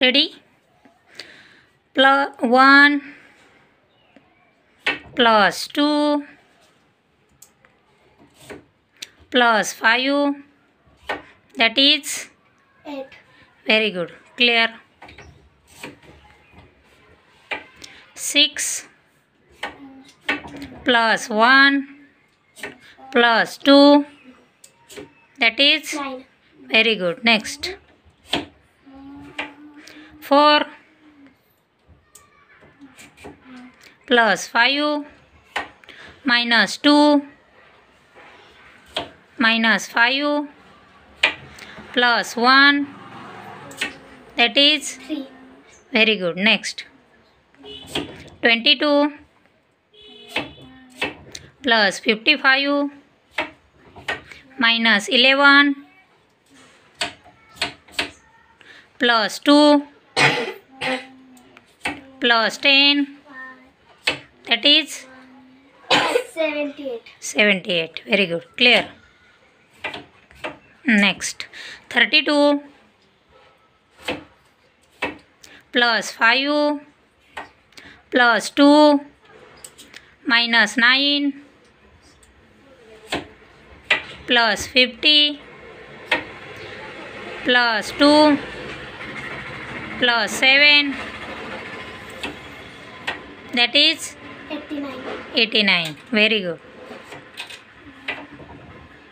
ready? Plus 1 plus 2 plus 5 that is eight, very good. Clear? 6 plus 1 plus 2 that is nine, very good. Next 4 plus 5 minus 2 minus 5 plus 1 that is three, very good. Next. 22 plus 55 minus 11 plus 2 plus 10 that is seventy-eight, 78 very good. Clear? Next. 32 plus 5 plus 2 minus 9 plus 50 plus 2 plus 7 that is eighty-nine, 89 very good.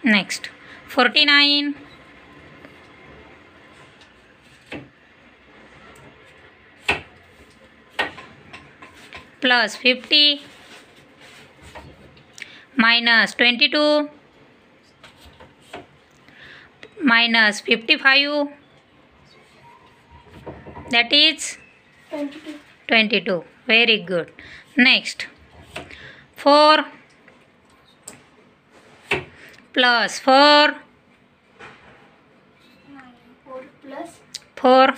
Next. 49 plus 50 minus 22 minus 55 that is twenty-two, 22 very good. Next. 4 plus 4 four plus 4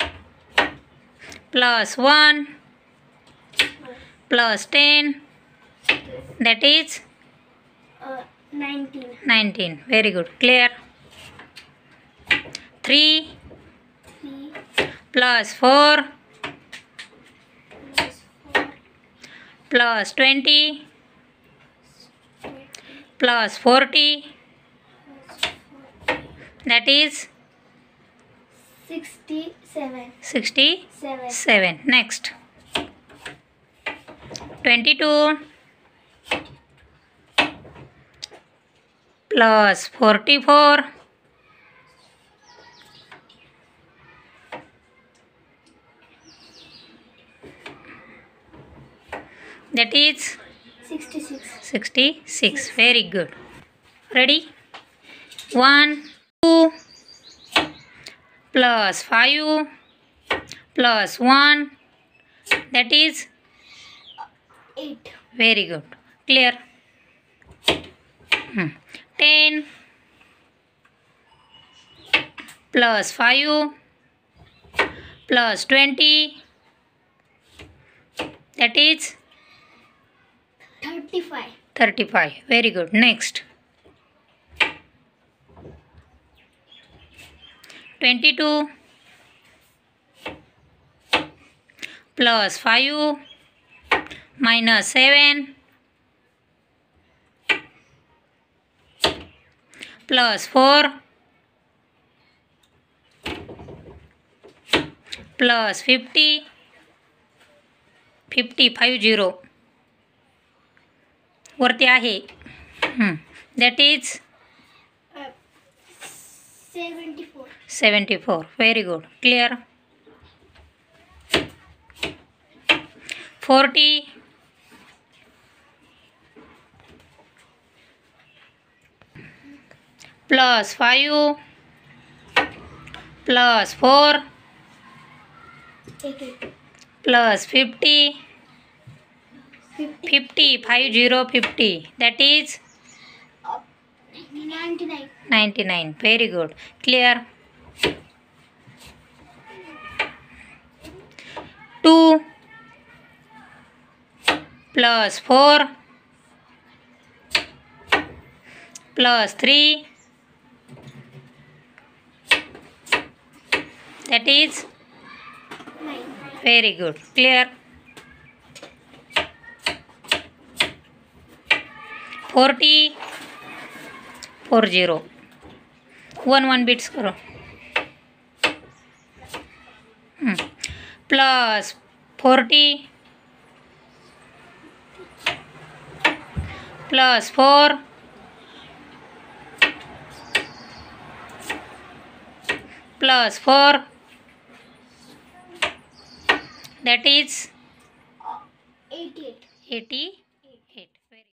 plus 1 plus 10 that is uh, nineteen, 19 very good. Clear? 3 three plus 4 plus plus 20 plus 40 plus that is sixty-seven, 67 seven, next. 22 plus 44 that is? Sixty-six, 66 very good. Ready? 1 2 plus 5 plus 1 that is? Eight, very good. Clear? Hmm. 10 plus 5 plus 20 that is thirty-five, 35 very good. Next. 22 plus 5 minus 7 plus 4 plus 50 50 50 वरती आहे that is uh, seventy-four, seventy four very good clear forty plus five plus four eight, eight, plus fifty 50 5 0 50 that is 99 99 very good. Clear? 2 plus 4 plus 3 that is very good. Clear? Forty four zero. One one beats करो हम्म। Plus forty plus four plus four. That is eighty eighty